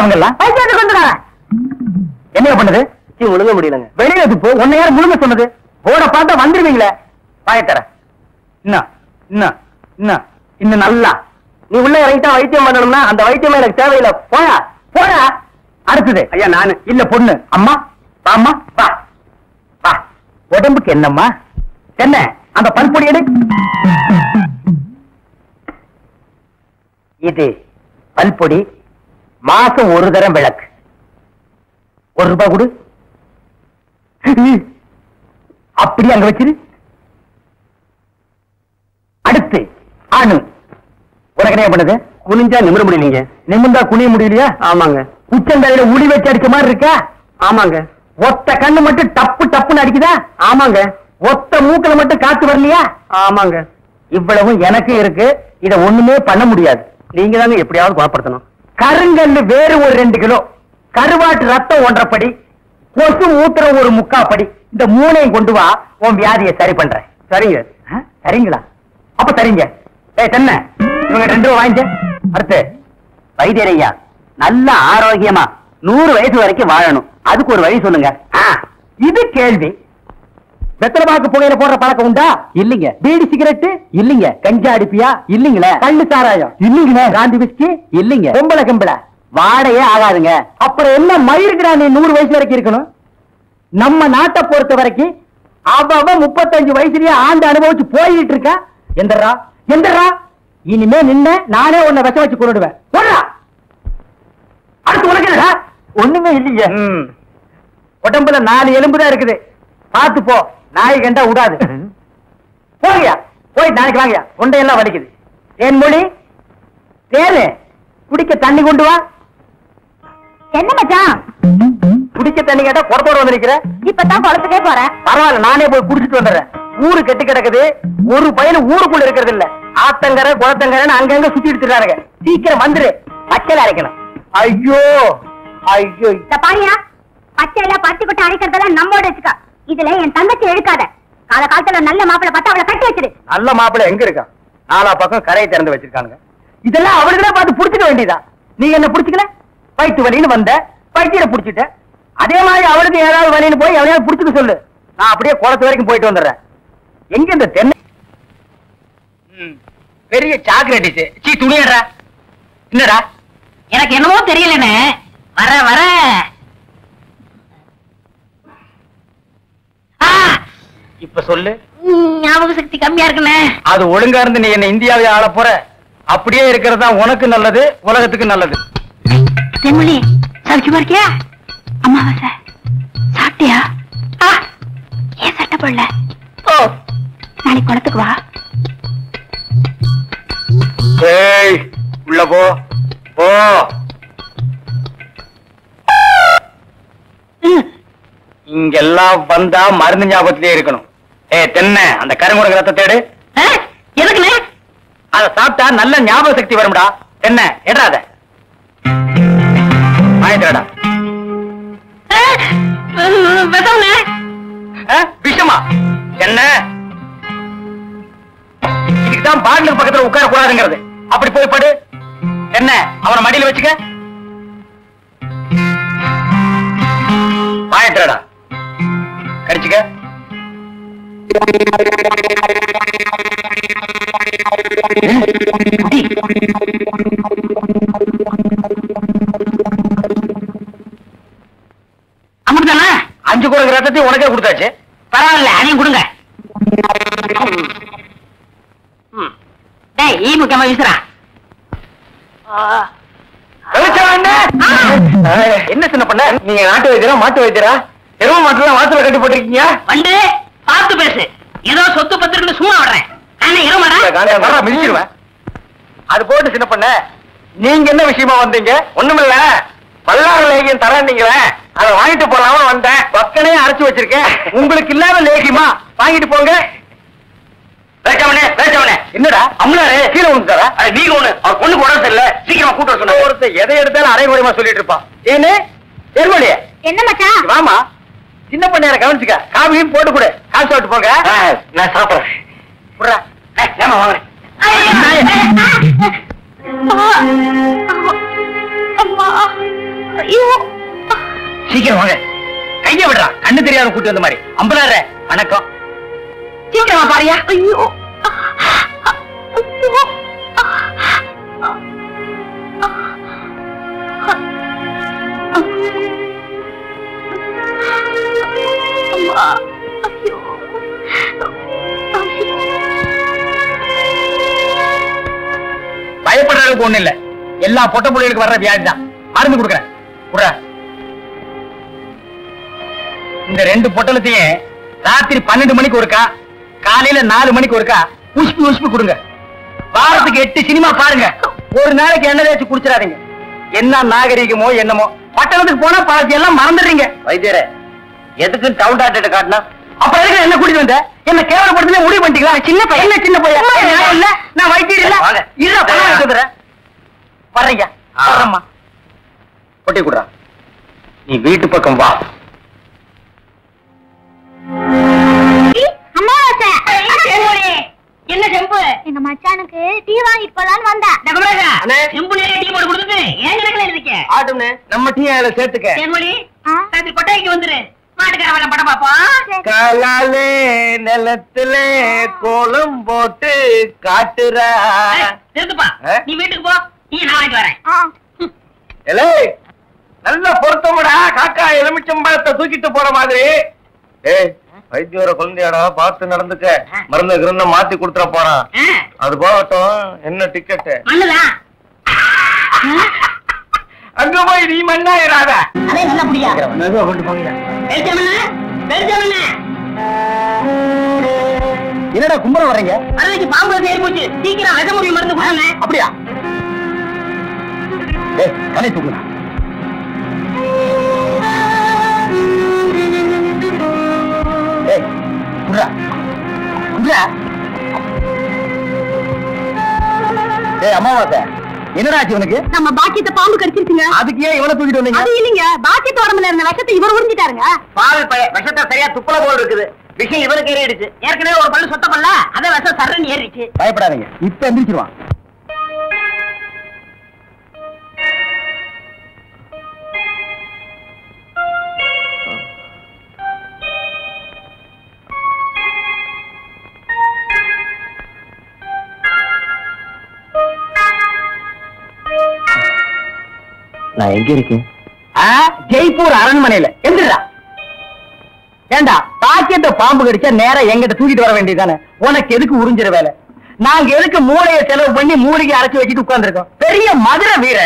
அவங்க எல்லாம் பைத்தியத்துக்கு வந்துடுறாங்க என்ன பண்ணுது? முழுங்க முடியலங்க. வெளியில இது போ உன்னை யார் முழுங்க சொன்னது? போட பார்த்தா வந்துருவீங்களே. பாயத்தர இன்னும் இன்னும் இன்னும் இன்னும் நல்லா. நீ உள்ள இறங்கிட்டா வைத்தியம் பண்ணணும்னா அந்த வைத்தியமே எனக்கு தேவையில்லை. போயா போயா அடுத்தது. ஐயா நானு. இல்ல பொண்ணு. அம்மா வாம்மா வா. வா. உடம்புக்கு என்னம்மா? என்ன? அந்த பல்பொடி எடு. இது பல்பொடி மாசம் ஒரு தரம் விளக்கு. ஒரு ரூபாய் கொடு. அப்படி அங்க வச்சிரு. அடுத்து ஆணு. உனக்கு என்ன பண்ணுது? குனிஞ்சா நிமிர முடியலீங்க. நிமிந்தா குனிய முடியலையா? ஆமாங்க. உச்சந்தலையில உடி வச்சு அடிச்ச மாதிரி இருக்கா? ஆமாங்க. ஒத்த கண்ணு மட்டும் டப்பு டப்புன்னு அடிக்குதா? ஆமாங்க. ஒத்த மூக்குல மட்டும் காத்து வரலையா? ஆமாங்க. இவ்வளவும் எனக்கு இருக்கு. இத ஒண்ணுமே பண்ண முடியாது. நீங்க தாங்க எப்படியாவது குணப்படுத்தணும். கருங்கல் வேறு ஒரு ரெண்டு கிலோ. கருவாட்டு ரத்தம் ஒன்றப்படி. கொசு ஊத்துற ஒரு முக்காப்படி. இந்த மூணையும் கொண்டு வா உன் வியாதியை சரி பண்றேன். சரிங்க? சரிங்களா? அப்ப சரிங்க. ஏ தென்ன இவங்க ரெண்டு ரூபா வாங்கிக்க அடுத்து வைத்தியரையா நல்ல ஆரோக்கியமா நூறு வயசு வரைக்கும் வாழணும். அதுக்கு ஒரு வழி சொல்லுங்க. இது கேள்வி. வெத்தலை பாக்கு புகையில போடுற பழக்கம் உண்டா? இல்லீங்க. பீடி சிகரெட் இல்லீங்க. கஞ்சா அடிப்பியா? இல்லீங்களே. கள்ளு சாராயம்? இல்லீங்களே. காந்தி விஸ்கி இல்லீங்க. பொம்பளை கம்பளை. வாடையே ஆகாதுங்க. அப்புறம் என்ன மயிருக்குடா நீ நூறு வயசு வரைக்கும் இருக்கணும்? நம்ம நாட்டை பொறுத்த வரைக்கும் அவ முப்பத்தஞ்சு வயசுலயே ஆண்டு அனுபவிச்சு போயிட்டு இருக்கா. எந்தரா எந்தரா. இனிமே நின்ன நானே உன்னை விஷம் வச்சு கொண்டுடுவேன் அடுத்து உனக்கு? ஒண்ணுமே இல்லைங்க உடம்புல நாலு எலும்பு தான் இருக்குது. பார்த்து போ. நாய் கண்டா விடாது போங்கயா போய் நாளைக்கு வாங்கயா தொண்டையெல்லாம் வலிக்குது. தேன் மொழி தேனு. குடிக்க தண்ணி கொண்டு வா. என்ன மச்சான்? குடிக்க தண்ணி கேட்டா குடத்தோட வந்து நிக்கிற. இப்பதான் குளத்துக்கே போறேன். பரவாயில்ல நானே போய் குடிச்சிட்டு வந்துடுறேன். ஊரு கெட்டு கிடக்குது. ஒரு பையன் ஊருக்குள்ள இருக்கிறது இல்ல ஆத்தங்கரை குளத்தங்கரைன்னு அங்கங்க சுத்திட்டு இருக்காருங்க சீக்கிரம் வந்துரு. பச்சையில அரைக்கணும். ஐயோ ஐயோ. இந்த பாரியா பச்சையில பச்சை கொட்டை அரைக்கிறதெல்லாம் நம்மோட வச்சுக்கா. இதுல என் தங்கச்சி எடுக்காத. கால காலத்துல நல்ல மாப்பிளை பார்த்து அவளை கட்டி வச்சிரு. நல்ல மாப்பிள்ளை எங்க இருக்கான்? நாலா பக்கம் கரையை திறந்து வச்சிருக்கானுங்க. இதெல்லாம் அவளுக்குதான் பார்த்து புடிச்சுக்க வேண்டியதா? நீ என்ன புடிச்சுக்கல? வயிற்று வலின்னு வந்த வயிற்ற புடிச்சிட்ட. அதே மாதிரி அவளுக்கு ஏதாவது வலின்னு போய் எவனையாவது புடிச்சுக்க சொல்லு. நான் அப்படியே குளத்து வரைக்கும் போயிட்டு வந்துடுறேன். எங்க இந்த தென்னை ம், பெரிய சாக்லேட்டிஸ் சீ துணியடா என்னடா? எனக்கு என்னமோ தெரியலன்னு வர வர. இப்ப சொல்லு. ஞாபக சக்தி கம்மியா இருக்குண்ணே. அது ஒழுங்கா இருந்து நீ என்ன இந்தியாவை ஆள போற. அப்படியே இருக்கிறது தான் உனக்கு நல்லது உலகத்துக்கு நல்லது. தென்மொழி சௌக்கியமா இருக்கியா? அம்மாவாசை சாப்பிட்டியா? ஏன் சட்டை போடல. ஓ நாளைக்கு குளத்துக்கு வா. ஏய் உள்ள போ. போ. இங்கெல்லாம் வந்தா மருந்து ஞாபகத்திலே இருக்கணும். ஏய் தென்னை அந்த கருங்குடங்க ரத்தத்தை எடு ஆ, எதுக்குண்ணே? அத சாப்பிட்டா நல்ல ஞாபக சக்தி வரும்டா. என்ன எடாத விஷம்ண்ணே விஷமா. என்ன இதுக்குதான் பாட்டிலுக்கு பக்கத்துல உட்கார கூடாதுங்கிறது அப்படி போய் படு. என்ன அவனை மடியில வச்சுக்க. வாங்கிட்டுடா கடிச்சுக்க. அமுதானா அஞ்சு குடங்கு ரத்தத்தையும் உனக்கே கொடுத்தாச்சு. பரவாயில்ல அதையும் கொடுங்க. டேய் ஈ முக்கியமா வீசுறா. என்ன? சின்ன பண்ண? நீங்க நாட்டு வைத்தியரா மாட்டு வைத்தியரா? எரும மாட்டுல வாசல கட்டி போட்டிருக்கீங்க? வந்து பார்த்து பேசு. ஏதோ சொத்து பத்திரன்னு சும்மா விடுறேன். மிதிச்சிருவேன். அது போட்டு சின்ன பண்ண. நீங்க என்ன விஷயமா வந்தீங்க? ஒண்ணுமில்ல. பல்லாறு லேகியம் தரேன்னீங்களே அதை வாங்கிட்டு போலாம வந்தேன். பக்கனே அரைச்சு வச்சிருக்கேன். உங்களுக்கு இல்லாத லேகியமா? வாங்கிட்டு போங்க. என்னடா? அம்லாரே கீழே ஒண்ணு தர நீங்க ஒண்ணு. அவர் பொண்ணுக்கு உடம்பு சரியில்லை சீக்கிரமா கூட்ட சொன்ன ஒருத்தர் எதை எடுத்தாலும் அரைகுறையமா சொல்லிட்டு இருப்பான். ஏன்னு என்ன மச்சான்? வாமா. சின்ன பண்ணையார கவனிச்சுக்க? காபியும் போட்டு கொடு. காசு சாப்பிட்டு போங்க. நான் சாப்பிடுறேன். புறா ஏமா வாங்குறேன் சீக்கிரம் வாங்க. கைய விடுறா. கண்ணு தெரியாத கூட்டு வந்த மாதிரி. அம்பலாரு வணக்கம். சீக்கிரமா பாரியா. ஐயோ. Oh அம்மா ஐயோ பயப்படுற அளவுக்கு ஒண்ணு இல்ல. எல்லா பொட்ட புள்ளைகளுக்கு வர்ற வியாதி தான். மருந்து கொடுக்குறேன். இந்த ரெண்டு பொட்டலத்தையும் ராத்திரி பன்னெண்டு மணிக்கு ஒருக்கா காலையில நாலு மணிக்கு ஒருக்கா உஷ்பு உஷ்பு கொடுங்க. வாரத்துக்கு எட்டு சினிமா பாருங்க. ஒரு நாளைக்கு எண்ணெய் தேய்ச்சி குடிச்சிடாதீங்க. என்ன நாகரிகமோ என்னமோ. பட்டணத்துக்கு போனா பாதி எல்லாம் மறந்துடுறீங்க. வைத்தியரே எதுக்கு டவுன் டாக்டர் காட்டினா எதுக்கு என்ன கூட்டிட்டு வந்த? என்ன கேவலப்படுத்தல முடிவு பண்ணிட்டீங்களா? சின்ன பையன். சின்ன பையன்? நான் இல்ல நான் வைத்தியர் இல்ல. இல்ல பணம் வர்றீங்க வர்றேம்மா. கொட்டி குடுறா நீ வீட்டு பக்கம் வா. என்ன செம்பு எங்க மச்சானுக்கு டீ வாங்கிட்டு போலான்னு வந்தேன். அண்ணே. செம்பு நிறைய டீ போட்டு கொடுத்துட்டு ஏன் கணக்குல இருக்க? ஆட்டும்னே நம்ம டீ அதுல சேர்த்துக்க? ராத்திரி கொட்டாய்க்கு வந்துரு. காலாலே நிலத்துல கோலம் போட்டு காட்டுறா? நீ வீட்டுக்கு போ. நீ நான் வரேன். நல்ல பொருத்தமுடா. காக்கா எலுமிச்சம்பழத்தை தூக்கிட்டு போற மாதிரி. ஏய் வைத்தியோர குழந்தையாடா பார்த்து நடந்துக்க. மருந்து கிருந்த மாத்தி கொடுத்துட போறான். அது போகட்டும். என்ன டிக்கெட் மண்ணுதான் அங்க போய் நீ மண்ணாயிராத. அதே நல்லா புடியா மெதுவா கொண்டு போங்க. என்னடா கும்பரம் வர்றீங்க? அன்னைக்கு பாம்பு ஏறி போச்சு. சீக்கிரம் விஷ முடிவு மருந்து கொடுங்க. அப்படியா? ஏய் கலை தூக்குடா. ஏய் குடுறா. குடுறா. ஏய் அம்மாவாசை என்னடா ஆச்சு உனக்கு? நம்ம பாக்கியத்தை பாம்பு கடிச்சிருச்சுங்க. அதுக்கு ஏன் இவனை தூக்கிட்டு வந்தீங்க? அது இல்லைங்க. பாக்கியத்து உடம்புல இருந்த விஷத்தை இவர் உறிஞ்சிட்டாருங்க. பைய விஷத்தை சரியா துப்புல போல் இருக்குது. விஷம் இவனுக்கு ஏறிடுச்சு. ஏற்கனவே ஒரு பல்லு சுத்தம் பண்ணல அத விஷம் சர்றன்னு ஏறிடுச்சு. பயப்படாதீங்க. இப்ப எந்திரிச்சிருவான். நான் எங்க இருக்கேன்? ஜெய்ப்பூர் அரண்மனையில. எந்திரா ஏண்டா பாக்கெட்ட பாம்பு கடிச்சா நேரா எங்கிட்ட தூக்கிட்டு வர வேண்டியதானே உனக்கு எதுக்கு உறிஞ்சிற வேலை? நாங்க எதுக்கு மூளையை செலவு பண்ணி மூலிகை அரைச்சு வச்சுட்டு உட்கார்ந்துருக்கோம்? பெரிய மதுரை வீர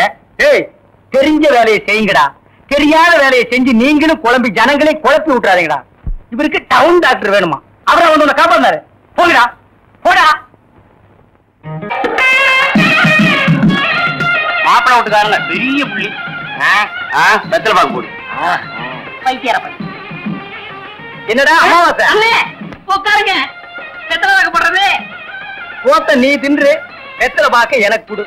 ஏய் தெரிஞ்ச வேலையை செய்யுங்கடா. தெரியாத வேலையை செஞ்சு நீங்களும் குழம்பி ஜனங்களையும் குழப்பி விட்டுறாதீங்கடா. இவருக்கு டவுன் டாக்டர் வேணுமா? அவரை வந்து உன்னை காப்பாந்தாரு போங்கடா. போடா. விட்டுக்காரங்க பெரிய புள்ளி. வெத்தலை பாக்கு போடு. என்னடா அமாவாசை? அண்ணே உட்காருங்க. எத்தனை வாக்கப்படுறது போத்த நீ தின்று வெத்தலை பாக்க எனக்கு கொடு.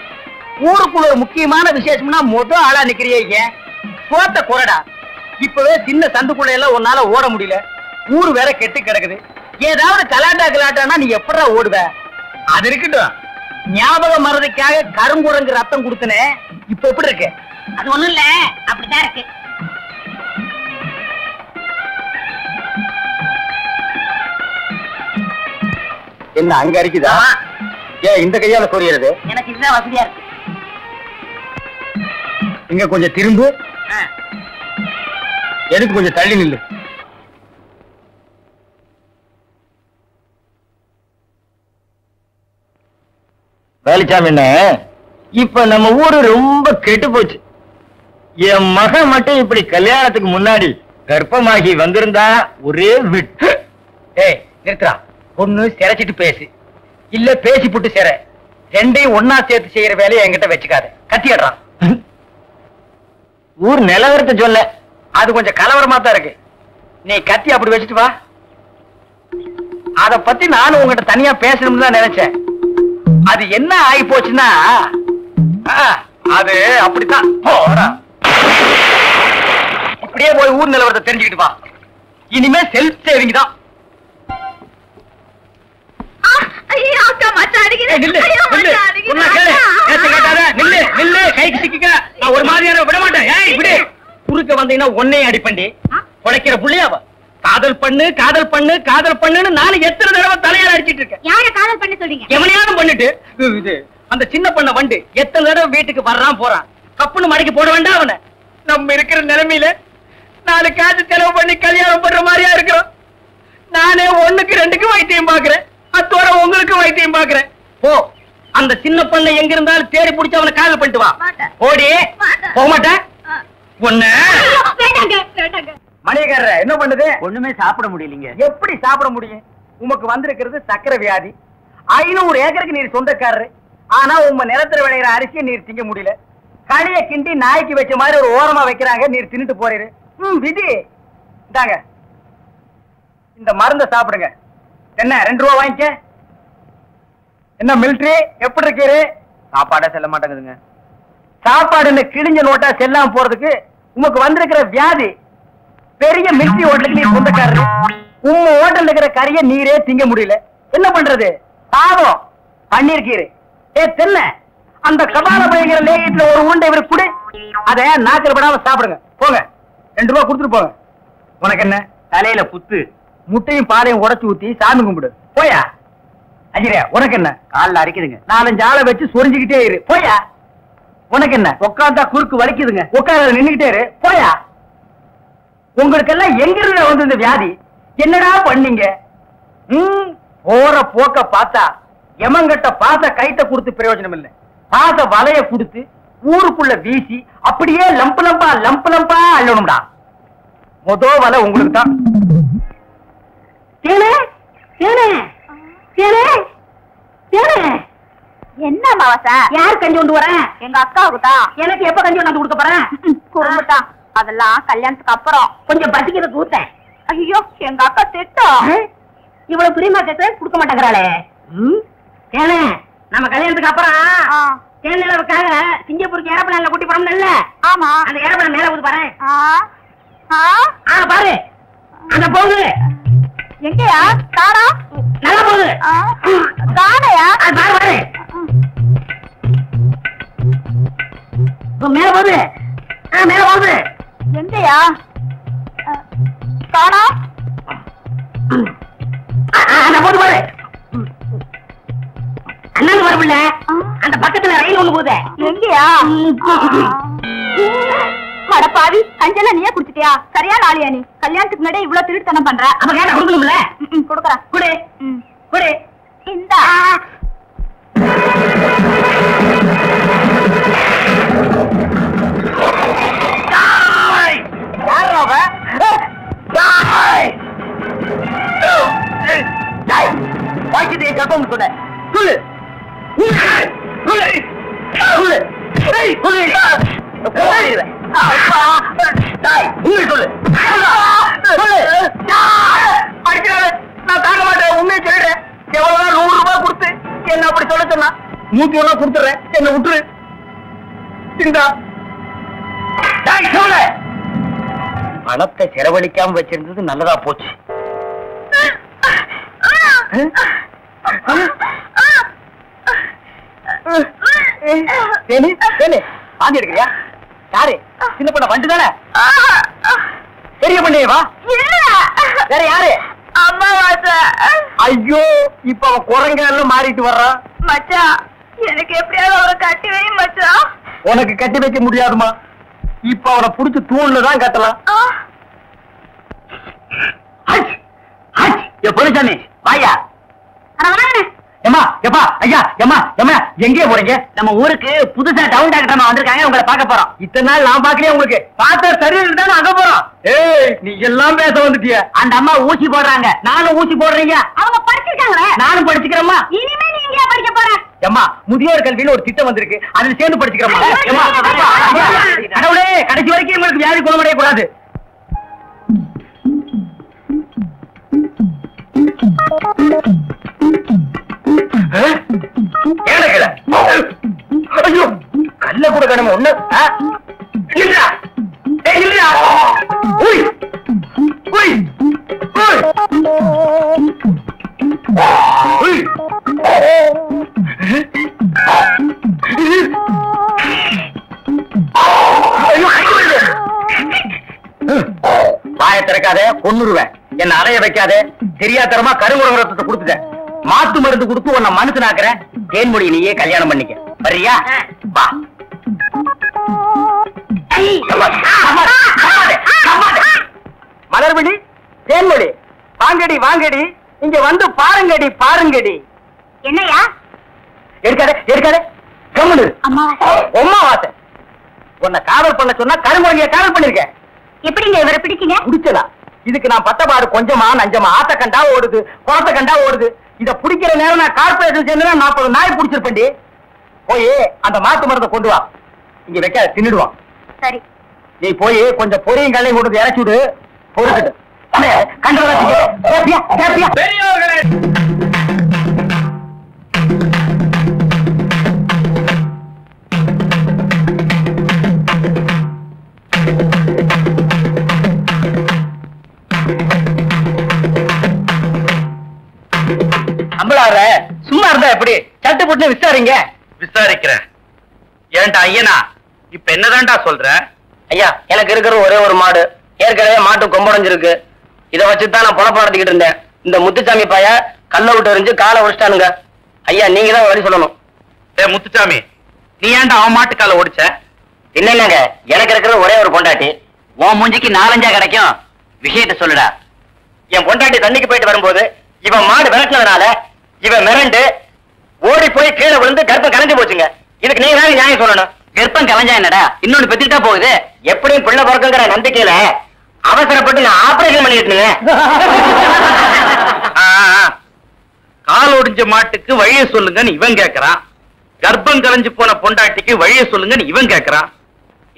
ஊருக்குள்ள ஒரு முக்கியமான விசேஷம்னா முத ஆளா நிக்கிறியே ஏன்? போத்த குறடா இப்பவே சின்ன சந்துக்குள்ள எல்லாம் உன்னால ஓட முடியல. ஊரு வேற கெட்டு கிடக்குது. ஏதாவது கலாட்டா கலாட்டானா நீ எப்படா ஓடுவ? அது இருக்கட்டும். ஞாபக மறதிக்காக கருங்குரங்கு ரத்தம் கொடுத்தனே இப்ப எப்படி இருக்கு? அது ஒண்ணும் இல்ல அப்படிதான் இருக்கு. என்ன அங்க அரிக்குதா. ஏன் இந்த கையால சொரியறது எனக்கு இதுதான் வசதியா இருக்கு. இங்க கொஞ்சம் திரும்பு. ஆ. எதுக்கு கொஞ்சம் தள்ளி நில்லு. வேலுச்சாமி என்ன? இப்ப நம்ம ஊரு ரொம்ப கெட்டு போச்சு. என் மகன் மட்டும் இப்படி கல்யாணத்துக்கு முன்னாடி கர்ப்பமாகி வந்திருந்தா ஒரே விட்டு ஏய் நிறுத்துறா பொண்ணு சிரைச்சிட்டு பேசு. இல்ல பேசி புட்டு சிற ரெண்டையும் ஒன்னா சேர்த்து செய்யற வேலையை என்கிட்ட வச்சுக்காத. கத்திடுறான் ஊர் நிலவரத்தை சொல்ல. அது கொஞ்சம் கலவரமா தான் இருக்கு. நீ கத்தி அப்படி வச்சுட்டு வா. அத பத்தி நானும் உங்ககிட்ட தனியா பேசணும்னு தான் நினைச்சேன். அது என்ன ஆகி போச்சுன்னா? அது அப்படித்தான். போடா. இப்படியே போய் ஊர் நிலவரத்தை தெரிஞ்சுக்கிட்டு வா. இனிமே செல்ஃப் சேவிங் தான் ஒரு மாதிரியான விட மாட்டேன். குறுக்க வந்தீங்கன்னா உன்னையும் அடிப்பண்டி. உடைக்கிற புள்ளையாவ. காதல் பண்ணு காதல் பண்ணு காதல் பண்ணுன்னு நானும் எத்தனை தடவை தலையால அடிச்சிட்டு இருக்கேன். யார காதல் பண்ண சொல்றீங்க? எவனையாவது பண்ணிட்டு இது அந்த சின்ன பண்ண வண்டு எத்தனை தடவை வீட்டுக்கு வர்றான் போறான். கப்புன்னு மடக்கி போட வேண்டாம் அவனை. நம்ம இருக்கிற நிலைமையில நாலு காசு செலவு பண்ணி கல்யாணம் பண்ற மாதிரியா இருக்கிறோம். நானே ஒண்ணுக்கு ரெண்டுக்கு வைத்தியம் பாக்குறேன் அத்தோட உங்களுக்கு வைத்தியம் பாக்குறேன் போ. அந்த சின்ன பண்ண எங்க இருந்தாலும் தேடி பிடிச்சு அவனை காதல் பண்ணிட்டு வா. ஓடி. போக மாட்டேன். வேண்டாங்க. மணியக்காரர என்ன பண்ணுது? ஒண்ணுமே சாப்பிட முடியலீங்க. எப்படி சாப்பிட முடியும்? உமக்கு வந்திருக்கிறது சக்கரை வியாதி. ஐநூறு ஏக்கருக்கு நீர் சொந்தக்காரரு. ஆனா உங்க நிலத்துல விளையிற அரிசியை நீர் திங்க முடியல. களிய கிண்டி நாய்க்கு வச்ச மாதிரி ஒரு ஓரமா வைக்கிறாங்க நீர் தின்னுட்டு போறீரு. ம் விதி. இந்தாங்க. இந்த மருந்த சாப்பிடுங்க. என்ன ரெண்டு ரூபா வாங்கிக்க? என்ன மிலிட்ரி எப்படி இருக்கீரு? சாப்பாடே செல்ல மாட்டேங்குதுங்க. சாப்பாடு இந்த கிழிஞ்ச நோட்டா செல்லாம போறதுக்கு உமக்கு வந்திருக்கிற வியாதி. பெரிய மில்கி ஹோட்டலுக்கு நீ சொந்தக்காரரு. உங்க ஹோட்டல் இருக்கிற கறிய நீரே திங்க முடியல. என்ன பண்றது? பாவம். பண்ணிருக்கீரு ஏ தென்ன. அந்த கபால பயங்கர லேகியத்துல ஒரு உருண்டை இவருக்கு குடு. அத நாக்கில் படாம சாப்பிடுங்க. போங்க. ரெண்டு ரூபா கொடுத்துட்டு போங்க. உனக்கு என்ன? தலையில புத்து முட்டையும் பாலையும் உடச்சு ஊத்தி சாமி கும்பிடு. போயா? அஜிரே உனக்கு என்ன? கால்ல அரைக்குதுங்க. நாலஞ்சு ஆளை வச்சு சொரிஞ்சுக்கிட்டே இரு. போயா? உனக்கு என்ன? உட்காந்தா குறுக்கு வலிக்குதுங்க. உட்கார நின்னுகிட்டே இரு. போயா? உங்களுக்கு எல்லாம் எங்க இருந்து வந்து இந்த வியாதி? என்னடா பண்ணீங்க? ம், போற போக்க பார்த்தா எமங்கட்ட பாச கைத்த கொடுத்து பிரயோஜனம் இல்லை பாச வலைய கொடுத்து ஊருக்குள்ள வீசி அப்படியே லம்பு லம்பா லம்பு லம்பா அள்ளணும்டா. மொத வலை உங்களுக்கு தான். என்ன மாவசா யார் கஞ்சி கொண்டு வரேன் எங்க அக்காவுக்கு தான் எனக்கு எப்ப கஞ்சி கொண்டாந்து கொடுக்க போறேன்? அதெல்லாம் கல்யாணத்துக்கு அப்புறம் கொஞ்சம் பசிக்கிறது ஊத்தேன் ஐயோ எங்க அக்கா திட்டம் இவ்வளவு பிரியமா கேட்க கொடுக்க மாட்டேங்கிறாளே. ஏனே நம்ம கல்யாணத்துக்கு அப்புறம் தேன் நிலவுக்காக சிங்கப்பூருக்கு ஏரோப்ளான்ல கூட்டி போறோம்ல ஆமா. அந்த ஏரோப்ளான் மேல ஊது பாரு. ஆ. பாரு. அந்த போகுது எங்கயா? காணா நல்லா போகுது காணையா அது பாரு பாரு. மேல போகுது ஆ மேல போகுது எங்கயா? காணா? போது பாரு அண்ணன் வரவில்ல அந்த பக்கத்துல ரயில் ஒண்ணு போகுது. எங்கயா? அடப்பாவி கஞ்சல நீயே குடிச்சிட்டியா? சரியான ஆளியா நீ? கல்யாணத்துக்கு முன்னாடி இவ்வளவு திருட்டுத்தனம் பண்ற? அப்ப கேட்ட கொடுக்கணும்ல? கொடுக்கறேன். குடு. குடு. இந்த. என்ன அப்படி சொல்ல சொன்னா நூத்தி ஒண்ணா கொடுத்துறேன் என்ன விட்டுரு. இந்தா தாய் சொல்லு. பணத்தை செலவழிக்காம வச்சிருந்தது நல்லதா போச்சு. எடுக்கிறியா? யாரு? சின்ன பண்ண வண்டு தானே? பெரிய பண்ணே வா. வேற யாரு? அம்மா ஐயோ இப்ப அவன் குரங்கால மாறிட்டு வர்றான் மச்சான் எனக்கு எப்படியாவது அவரை கட்டி வை மச்சான். உனக்கு கட்டி வைக்க முடியாதுமா இப்ப அவனை புடிச்சு தூண்ல தான் கட்டலாம். பொன்னுசாமி வாயா. ஏமா எப்பா ஐயா ஏமா ஏமா எங்கே போறீங்க? நம்ம ஊருக்கு புதுசா டவுன் டாக்டர் வந்திருக்காங்க உங்களை பார்க்க போறோம். இத்தனை நாள் நான் பாக்கலையே உங்களுக்கு. பார்த்தா தான் அங்க போறோம். ஏய் நீ எல்லாம் பேச வந்துட்டிய. அந்த அம்மா ஊசி போடுறாங்க. நானும் ஊசி போடுறீங்க. அவங்க படிச்சிருக்காங்களே. நானும் படிச்சுக்கிறேம்மா. இனிமே நீ எங்கேயா படிக்க போற? ஏம்மா முதியோர் கல்வியில ஒரு திட்டம் வந்திருக்கு. அதுல சேர்ந்து படிச்சுக்கிறோம் கடவுளே கடைசி வரைக்கும் உங்களுக்கு வியாதி குணமடைய கூடாது ஐயோ கல்ல கூட கடமை ஒண்ணு ஆ? என்ன அலைய வைக்காத? தெரியாதரமா கருங்குற ரத்தத்தை கொடுத்துட்டேன் மாத்து மருந்து கொடுத்து உன்னை மனுஷனாக்குறேன். தேன்மொழி நீயே கல்யாணம் பண்ணிக்க. வரியா வா. மலர்விழி தேன்மொழி வாங்கடி வாங்கடி. இங்க வந்து பாருங்கடி பாருங்கடி. என்னையா எடுக்காத எடுக்காத. கம்முனு அம்மாவாசை. உன்னை காவல் பண்ண சொன்னா கருமொழிய காவல் பண்ணிருக்கேன் எப்படிங்க இவரை பிடிச்சீங்க? பிடிச்சதா இதுக்கு நான் பட்டபாடு கொஞ்சமா நஞ்சமா. ஆத்த கண்டா ஓடுது குளத்த கண்டா ஓடுது. இத பிடிக்கிற நேரம் நான் கார்பரேஷன் சேர்ந்து நாற்பது நாய் பிடிச்சிருப்பேன்டி. போய் அந்த மாத்து மருந்தை கொண்டு வா. இங்க வைக்காத தின்னுடுவான். சரி. நீ போய் கொஞ்சம் பொரியும் கல்லையும் கொண்டு இறக்கி விடு. பொறுத்துட்டு கண்டதா எப்படி சட்டு போட்டு விசாரிங்க. விசாரிக்கிறேன். ஏன்டா ஐயனா இப்ப என்னதான்டா சொல்ற? ஐயா எனக்கு இருக்கிற ஒரே ஒரு மாடு. ஏற்கனவே மாட்டு கொம்படைஞ்சிருக்கு. இத வச்சுதான் நான் பொழப்ப நடத்திக்கிட்டு இருந்தேன். இந்த முத்துசாமி பைய கல்ல விட்டு எறிஞ்சு காலை உடைச்சிட்டானுங்க. ஐயா நீங்க தான் வழி சொல்லணும். ஏ முத்துச்சாமி நீ ஏன்டா அவன் மாட்டுக்கால ஓடிச்ச இல்ல இல்லங்க எனக்கு இருக்கிற ஒரே ஒரு பொண்டாட்டி. உன் மூஞ்சிக்கு நாலஞ்சா கிடைக்கும். விஷயத்த சொல்லுடா. என் பொண்டாட்டி தண்ணிக்கு போயிட்டு வரும்போது இவன் மாடு விரட்டினதுனால இவன் மிரண்டு ஓடி போய் கீழே விழுந்து கர்ப்பம் கலைஞ்சு போச்சுங்க. இதுக்கு நீங்க தான் நியாயம் சொல்லணும். கர்ப்பம் கலைஞ்சா என்னடா? இன்னொன்னு பெத்துட்டா போகுது. எப்படியும் பிள்ளை பிறக்குங்கிற நம்பிக்கையில அவசரப்பட்டு நான் ஆபரேஷன் பண்ணிட்டு. கால் ஒடிஞ்ச மாட்டுக்கு வழிய சொல்லுங்கன்னு இவன் கேக்குறான். கர்ப்பம் கலைஞ்சு போன பொண்டாட்டிக்கு வழிய சொல்லுங்கன்னு இவன் கேக்குறான்.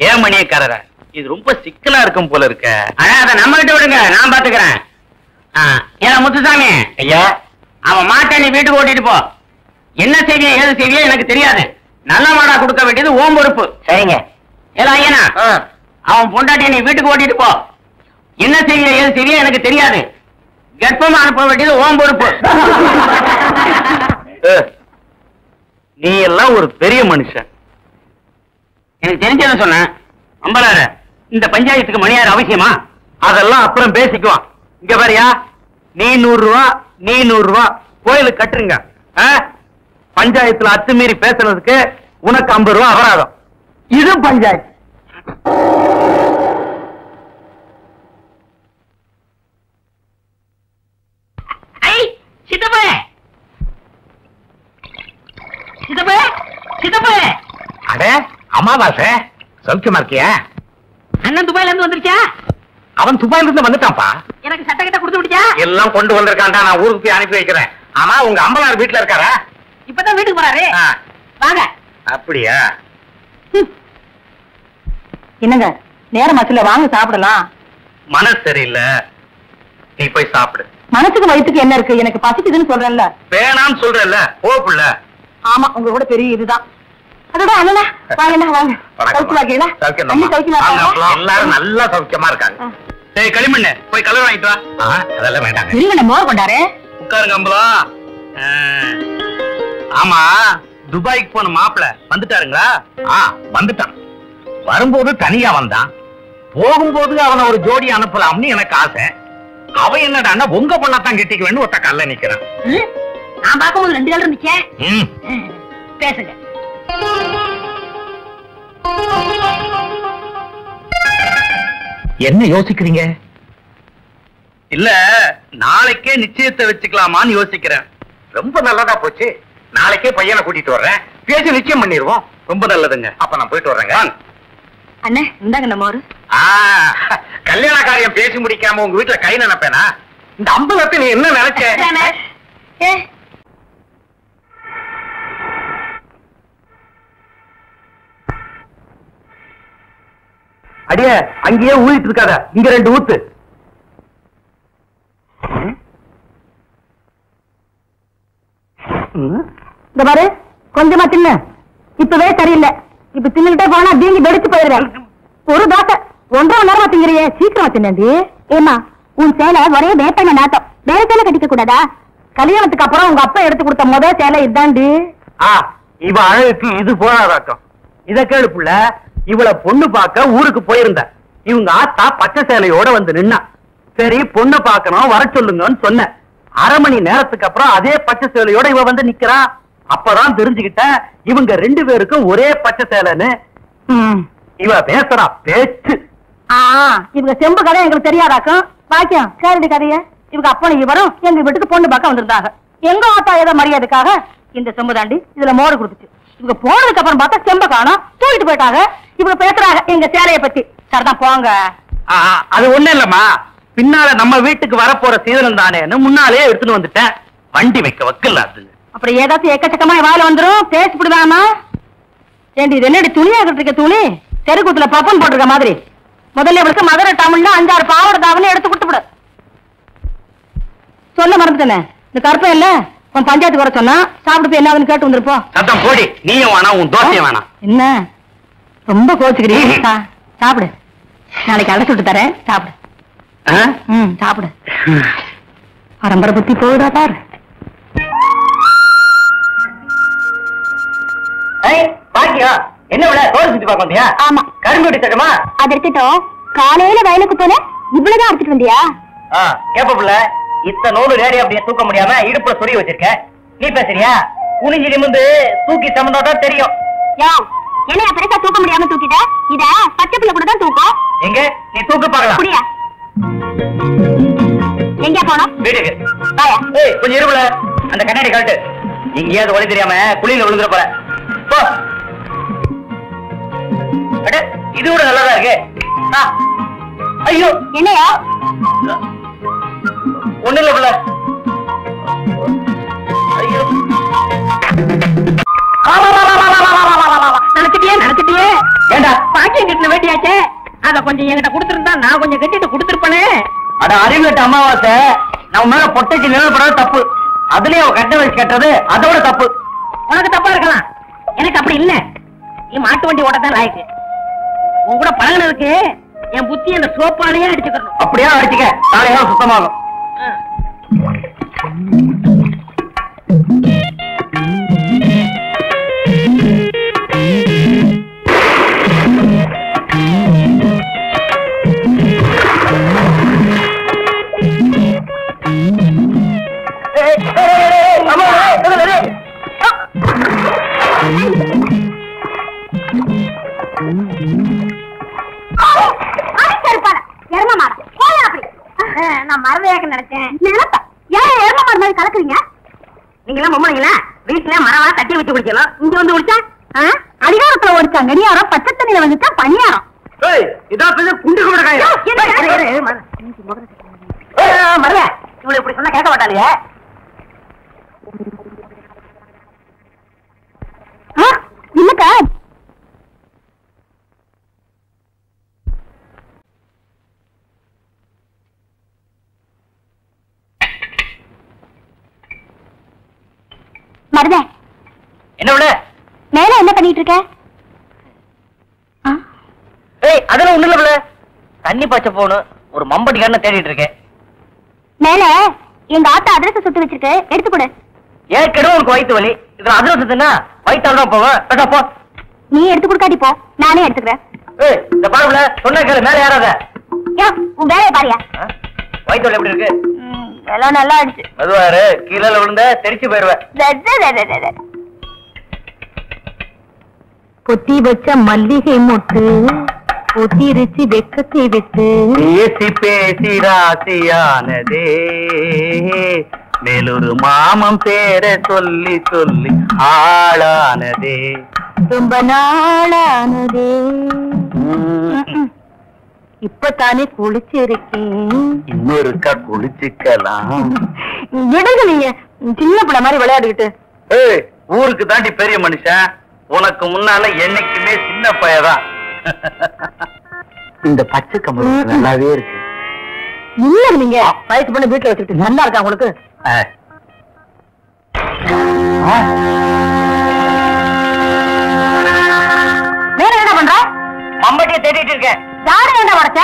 ஏன் மணியக்காரர? இது ரொம்ப சிக்கலா இருக்கும் போல இருக்க. அதை நம்ம கிட்ட விடுங்க. நான் பாத்துக்கிறேன். ஏன்னா முத்துசாமி? ஐயா? அவன் மாட்டை நீ வீட்டுக்கு ஓட்டிட்டு போ. என்ன செய்வியோ ஏது செய்வியோ எனக்கு தெரியாது. நல்ல மாடா கொடுக்க வேண்டியது ஓம் பொறுப்பு. சரிங்க. ஏலா ஐயனா அவன் பொண்டாட்டியை நீ வீட்டுக்கு ஓட்டிட்டு போ. என்ன செய்வியோ ஏது செய்வியோ எனக்கு தெரியாது. கர்ப்பமா அனுப்ப வேண்டியது ஓம் பொறுப்பு. நீ எல்லாம் ஒரு பெரிய மனுஷன். எனக்கு தெரிஞ்சதை சொன்னேன். அம்பலார இந்த பஞ்சாயத்துக்கு மணியார் அவசியமா? அதெல்லாம் அப்புறம் பேசிக்குவான் இங்க பாரியா நீ நூறு ரூபா நீ நூறு ரூபா கோயிலுக்கு கட்டுருங்க. ஆ? பஞ்சாயத்துல அத்துமீறி பேசுனதுக்கு உனக்கு ஐம்பது ரூபா அபராதம். இது பஞ்சாயத்து. அமாவாசை. சௌக்கியமா இருக்கியா? அண்ணன் துபாயில இருந்து வந்துருச்சா? அவன் துபாயில இருந்து வந்துட்டான்ப்பா. எனக்கு சட்டை கிட்ட கொடுத்து விடுச்சா எல்லாம் கொண்டு வந்திருக்கான்டா நான் ஊருக்கு போய் அனுப்பி வைக்கிறேன். ஆமா உங்க அம்பலார் வீட்டுல இருக்காரா? இப்பதான் வீட்டுக்கு போறாரு. வாங்க. அப்படியா? என்னங்க நேரம் ஆச்சுல வாங்க சாப்பிடலாம். மனசு சரியில்லை. நீ போய் சாப்பிடு. மனசுக்கு வயிற்றுக்கு என்ன இருக்கு? எனக்கு பசிக்குதுன்னு சொல்றேன்ல. வேணாம்னு சொல்றல போ புள்ள. ஆமா உங்க கூட பெரிய இதுதான். அதோட அண்ணா வாங்க. வாங்க சௌக்கியமா இருக்கீங்களா? சௌக்கியம்? எல்லாரும் நல்லா சௌக்கியமா இருக்காங்க. டேய் களிமண்ணு போய் கலர் வாங்கிட்டு வா. அதெல்லாம் வேண்டாங்க. இருங்க மோர் கொண்டாரு? உட்காருங்க அம்பலா. ஆ. ஆமா துபாய்க்கு போன மாப்பிள வந்துட்டாருங்களா? ஆ வந்துட்டான். வரும்போது தனியா வந்தான். போகும்போது அவனை ஒரு ஜோடி அனுப்பலாம்னு எனக்கு ஆசை. அவன் என்னடான்னா உங்க பொண்ணத்தான் கெட்டிக்க வேண்டும் ஒத்த கல்ல நிக்கிறான்? நான் பார்க்கும்போது ரெண்டு கால் இருந்துச்சே? ம். ம். பேசுங்க. என்ன யோசிக்கிறீங்க? இல்ல நாளைக்கே நிச்சயத்தை வச்சுக்கலாமான்னு யோசிக்கிறேன். ரொம்ப நல்லதா போச்சு. நாளைக்கே பையனை கூட்டிட்டு வர்றேன். பேசி நிச்சயம் பண்ணிடுவோம். ரொம்ப நல்லதுங்க. அப்ப நான் போயிட்டு வர்றேங்க. அண்ணே இந்தாங்க நம்ம மோர் ஆ, கல்யாண காரியம் பேசி முடிக்காம உங்க வீட்டுல கை நினைப்பேனா? இந்த அம்பலத்தை நீ என்ன நினைச்ச? ஏ. அடியே அங்கேயே ஊழிட்டு இருக்காத. இங்க ரெண்டு ஊத்து. இந்த பாரு கொஞ்சமா தின்னு. இப்பவே சரியில்லை. இப்ப தின்னுகிட்டே போனா தீங்கி வெடிச்சு போயிருவேன் ஒரு தோசை. ஒன்றரை நேரமா திங்கிறியே. சீக்கிரமா தின்னி ஏமா உன் சேலை ஒரே வேப்பண்ண நாட்டம் வேற சேலை கட்டிக்க கூடாதா? கல்யாணத்துக்கு அப்புறம் உங்க அப்பா எடுத்து கொடுத்த முத சேலை இதாண்டி ஆ இவ அழகுக்கு இது போராதாட்டம். இத கேளு புள்ள இவள பொண்ணு பார்க்க ஊருக்கு போயிருந்த இவங்க ஆத்தா பச்சை சேலையோட வந்து நின்னா. சரி பொண்ணு பார்க்கணும் வர சொல்லுங்கன்னு சொன்னேன். அரை மணி நேரத்துக்கு அப்புறம் அதே பச்சை சேலையோட இவ வந்து நிக்கிறா. அப்பதான் தெரிஞ்சுக்கிட்டேன் இவங்க ரெண்டு பேருக்கும் ஒரே பச்சை சேலைன்னு. இவ பேசுறா பேச்சு. இவங்க செம்பு கதை எங்களுக்கு தெரியாதாக்கும்? பாக்கியம் கேரடி கதைய. இவங்க அப்பனும் இவரும் எங்க வீட்டுக்கு பொண்ணு பார்க்க வந்திருந்தாங்க. எங்க ஆத்தா ஏதோ மரியாதைக்காக? இந்த செம்பு தாண்டி இதுல மோர் கொடுத்துச்சு. இவங்க போனதுக்கு அப்புறம் பார்த்தா செம்ப காணோம். தூக்கிட்டு போயிட்டாங்க. இவங்க பேசுறாங்க எங்க சேலைய பத்தி. சரிதான் போங்க. அது ஒண்ணு இல்லம்மா. பின்னால நம்ம வீட்டுக்கு வரப்போற சீதனம் தானேன்னு முன்னாலே எடுத்துட்டு வந்துட்டேன். வண்டி வைக்க வக்கல அது அப்புறம் ஏதாச்சும் எக்கச்சக்கமா வாயில வந்துரும் பேசிவிடுதாமா ஏண்டி இது என்னடி துணியா இருக்க துணி? தெருக்கூத்துல பப்பன் போட்டிருக்க மாதிரி. முதல்ல இவளுக்கு மதுரை டவுன்ல அஞ்சாறு பாவாடை தாவணி எடுத்து கொடுத்து விடு. சொல்ல மறந்துட்டேனே. இந்த கருப்பை இல்ல? உன் பஞ்சாயத்து வர சொன்னா சாப்பிட்டு போய் என்னதுன்னு கேட்டு வந்துருப்போம் சத்தம் போடி. நீயும் வேணாம் உன் தோசையும் வேணாம். என்ன? ரொம்ப கோச்சுக்கிறீங்க சாப்பிடு. நாளைக்கு அழைச்சு விட்டு தரேன். சாப்பிடு. சாப்பிடு. பரம்பரை புத்தி போகுதா பாரு. என்ன விட தோல் சுத்தி பார்க்க வந்தியா ஆமா. கரும்பு வெட்டி தட்டுமா? அது காலையில வயலுக்கு இவ்வளவுதான் அடிச்சிட்டு வந்தியா? கேப்ப புள்ள இத்த நூறு ரேடி அப்படியே தூக்க முடியாம இடுப்புல சொறி வச்சிருக்க. நீ பேசுறியா? குனிஞ்சி நிமிந்து தூக்கி சமந்தோட்டா தெரியும். யா என்னைய பெருசா தூக்க முடியாம தூக்கிட்ட? இத பச்சை பிள்ளை கூட தான் தூக்கும். எங்க? நீ தூக்கு பார்க்கலாம். புரியா எங்க போனோம் வீட்டுக்கு ஏய் கொஞ்சம் இருப்புல அந்த கண்ணாடி கழட்டு எங்கேயாவது ஒளி தெரியாம குழியில விழுந்துற போற போ அட இது கூட நல்லதா இருக்கு. ஐயோ என்னையா ஒண்ணு இல்ல புள்ள ஐயோ நினைச்சிட்டியே நினைச்சிட்டியே ஏண்டா பாக்கியம் கட்டின வேட்டியாச்சே அத கொஞ்சம் என்கிட்ட கொடுத்துருந்தா நான் கொஞ்சம் கட்டிட்டு கொடுத்துருப்பேனே. அட அறிவு கட்ட அமாவாசை. நம்ம மேல பொட்டைக்கு நிழல் படுறது தப்பு. அதுலயே அவ கட்ட வச்சு கட்டுறது அதோட தப்பு. உனக்கு தப்பா இருக்கலாம். எனக்கு அப்படி இல்ல. நீ மாட்டு வண்டி ஓட்டத்தான் லாய்க்கு. உன் கூட பழகினதுக்கு என் புத்தி அந்த சோப்பாலேயே அடிச்சுக்கணும் அப்படியே அடிச்சுக்க. நாளையா சுத்தமாகும். எல்லாம் பொம்பளைங்களா வீட்டுல மரவா தட்டி வச்சு குடிக்கணும். இங்க வந்து குடிச்சா அதிகாரத்துல ஒடிச்சா நெடியாரம் பச்சை தண்ணியில வந்துட்டா பணியாரம். இதான் குண்டு கூட மரல இவளை இப்படி சொன்னா கேட்க மாட்டாளுங்க. இல்லக்கா மருத என்ன விட மேல என்ன பண்ணிட்டு இருக்க? ஏய் அதெல்லாம் ஒண்ணு இல்ல தண்ணி பாய்ச்ச போகணும் ஒரு மம்பட்டி கண்ணை தேடிட்டு இருக்கேன். மேல எங்க ஆத்தா அதிரச சுட்டு வச்சிருக்கு. எடுத்து கொடு. ஏற்கனவே உனக்கு வயிற்று வலி? இதுல அதிரசத்துனா வயிற்றால் தான் போவேன் பேட்டா போ. நீ எடுத்து கொடுக்காட்டி போ. நானே எடுத்துக்கிறேன். ஏய் இந்த பாருல சொன்ன கேளு மேல ஏறாத. யா, உன் வேலையை பாரியா? வயிற்று வலி எப்படி இருக்கு? எல்லாம் நல்லா ஆயிடுச்சு மெதுவாரு கீழே விழுந்த தெரிச்சு போயிருவேன் பொத்தி வச்ச மல்லிகை மொட்டு பொத்திருச்சு வெக்கத்தை விட்டு. பேசி பேசி ராசியானதே. மேலொரு மாமம் பேர சொல்லி சொல்லி ஆளானதே. ரொம்ப நாளானதே. இப்பதானே குளிச்சிருக்கேன். இன்னொருக்கா குளிச்சுக்கலாம். விடுங்க நீங்க சின்ன பிள்ளை மாதிரி விளையாடிக்கிட்டு. ஏய் ஊருக்கு தாண்டி பெரிய மனுஷன். உனக்கு முன்னால என்னைக்குமே சின்ன பையதான் இந்த பச்சை கம்பளம் நல்லாவே இருக்கு. இல்ல நீங்க. வயசு பண்ணி வீட்டுல வச்சுக்கிட்டு நல்லா இருக்கா உங்களுக்கு. வேற என்ன பண்ற? மம்பட்டியை தேடிட்டு இருக்கேன். யாரு என்ன உடைச்ச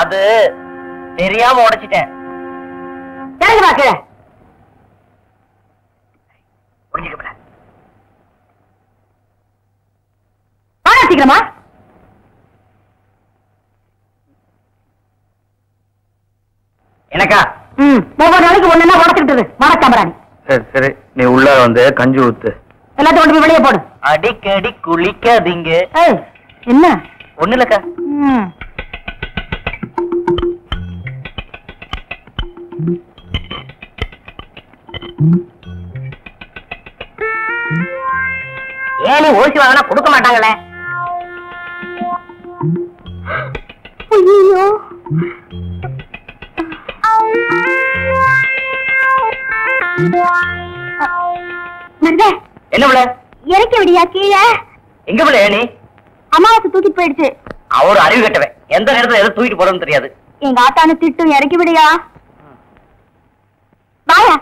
அது தெரியாம உடைச்சிட்டேன். இறங்கி பாக்கு சீக்கிரமா. எனக்கா? ம் ஒவ்வொரு நாளைக்கு ஒண்ணு உடச்சுக்கிட்டு வணக்கம் ராணி சரி சரி. நீ உள்ள வந்து கஞ்சி ஊத்து. எல்லாத்தையும் கொண்டு வெளியே போடு. அடிக்கடி குளிக்காதீங்க. என்ன? ஒண்ணு இல்லக்கா. ஏன் ஓசி வாங்கினா கொடுக்க மாட்டாங்களே. ஐயோ என்ன பிள்ளை இறக்கி விடியா கீழே. எங்க போல ஏனி? அமாவாசை தூக்கிட்டு போயிடுச்சு. அவரு அறிவு கட்டவன். எந்த நேரத்துல எதை தூக்கிட்டு போறோம்னு தெரியாது. எங்க ஆத்தான திட்டும் இறக்கி விடியா. வாயா.